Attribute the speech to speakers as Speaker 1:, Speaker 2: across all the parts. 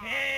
Speaker 1: Hey!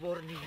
Speaker 1: сборник.